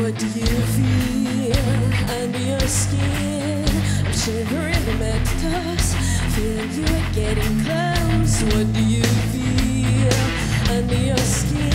What do you feel under your skin? I'm shivering the metals. Feel you are getting close. What do you feel under your skin?